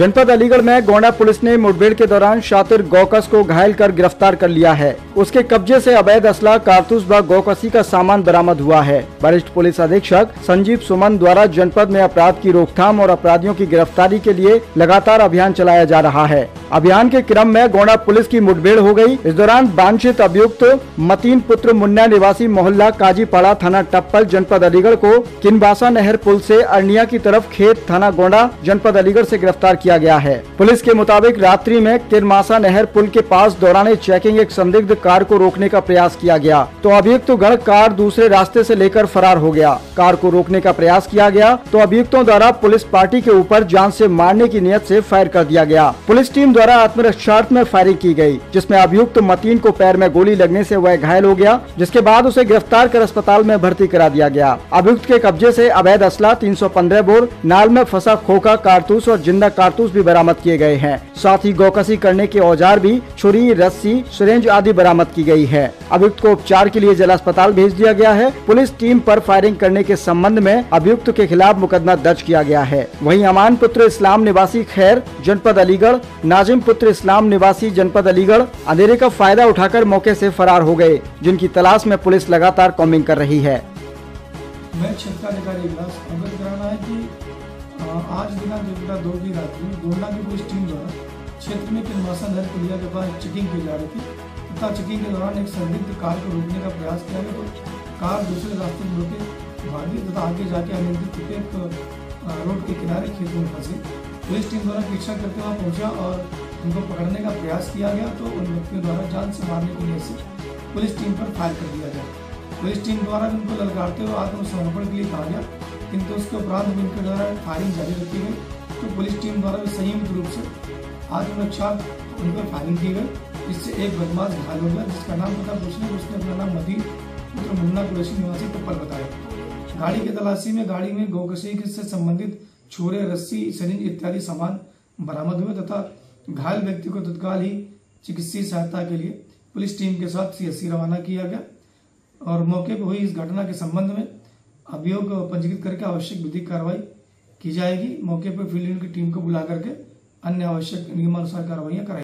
जनपद अलीगढ़ में गोंडा पुलिस ने मुठभेड़ के दौरान शातिर गौकस को घायल कर गिरफ़्तार कर लिया है। उसके कब्जे से अवैध असला कारतूस व गौकसी का सामान बरामद हुआ है। वरिष्ठ पुलिस अधीक्षक संजीव सुमन द्वारा जनपद में अपराध की रोकथाम और अपराधियों की गिरफ्तारी के लिए लगातार अभियान चलाया जा रहा है। अभियान के क्रम में गोंडा पुलिस की मुठभेड़ हो गई। इस दौरान वांछित अभियुक्त मतीन पुत्र मुन्ना निवासी मोहल्ला काजीपाड़ा थाना टप्पल जनपद अलीगढ़ को किनबासा नहर पुल से अरनिया की तरफ़ खेत थाना गोंडा जनपद अलीगढ़ से गिरफ़्तार किया गया है। पुलिस के मुताबिक रात्रि में किनमासा नहर पुल के पास दौरान चेकिंग, एक संदिग्ध कार को रोकने का प्रयास किया गया। तो अभियुक्त गण कार दूसरे रास्ते ऐसी लेकर फरार हो गया। कार को रोकने का प्रयास किया गया। तो अभियुक्तों द्वारा पुलिस पार्टी के ऊपर जान ऐसी मारने की नियत ऐसी फायर कर दिया गया। पुलिस टीम द्वारा आत्मरक्षार्थ में फायरिंग की गई, जिसमें अभियुक्त तो मतीन को पैर में गोली लगने से वह घायल हो गया, जिसके बाद उसे गिरफ़्तार कर अस्पताल में भर्ती करा दिया गया। अभियुक्त के कब्जे से अवैध असला 315 बोर, नाल में फंसा खोखा, कारतूस और ज़िंदा कारतूस भी बरामद किए गए हैं। साथ ही गौकसी करने के औज़ार भी, छुरी, रस्सी, सिरेंज आदि बरामद की गई है। अभियुक्त को उपचार के लिए जिला अस्पताल भेज दिया गया है। पुलिस टीम आरोप फायरिंग करने के संबंध में अभियुक्त के खिलाफ मुकदमा दर्ज किया गया है। वही अमान पुत्र इस्लाम निवासी खैर जनपद अलीगढ़ नाजिम पुत्र इस्लाम निवासी जनपद अलीगढ़ अंधेरे का फ़ायदा उठाकर मौके से फरार हो गए, जिनकी तलाश में पुलिस लगातार कॉम्बिंग कर रही है। मैं क्षेत्राधिकारी विलास अवगत कराना है कि आज दिनांक जुड़ा दो की रात्रि गोंडा की पुलिस टीम द्वारा क्षेत्र में किलमासा नहर पुलिया के पास चेकिंग की जा रही थी, तथा चेकिंग के दौरान एक संदिग्ध कार को रोकने का प्रयास किया गया तो कार दूसरे रास्ते में रोके, भागी तथा आगे जाके अनियंत्रित एक रोड के किनारे खेत में फंसे। पुलिस टीम द्वारा पीछा करते वहाँ पहुँचा और उनको पकड़ने का प्रयास किया गया तो उन व्यक्तियों द्वारा जान से मारने की से पुलिस टीम पर फायर कर दिया गया। पुलिस टीम द्वारा उनको ललकारते हुए आत्मसमर्पण के लिए कहा गया, किंतु उसके उपरांत उनके द्वारा फायरिंग जारी रखी गई तो पुलिस टीम द्वारा भी संयुक्त रूप से आत्मरक्षा उन पर फायरिंग की गई, जिससे एक बदमाश घायल हो गया, जिसका नाम पता पूछने उसने अपना नाम मदीन पुत्र मुन्ना कुरैशी निवासी टप्पल बताया। गाड़ी की तलाशी में गाड़ी में गौकशी से संबंधित छुरे, रस्सी, सरिंज इत्यादि सामान बरामद हुए तथा घायल व्यक्ति को तत्काल ही चिकित्सीय सहायता के लिए पुलिस टीम के साथ सीएससी रवाना किया गया और मौके पर हुई इस घटना के संबंध में अभियोग पंजीकृत करके आवश्यक विधिक कार्रवाई की जाएगी। मौके पर फ़ील्ड की टीम को बुला करके अन्य आवश्यक नियमानुसार कार्रवाइयाँ कराई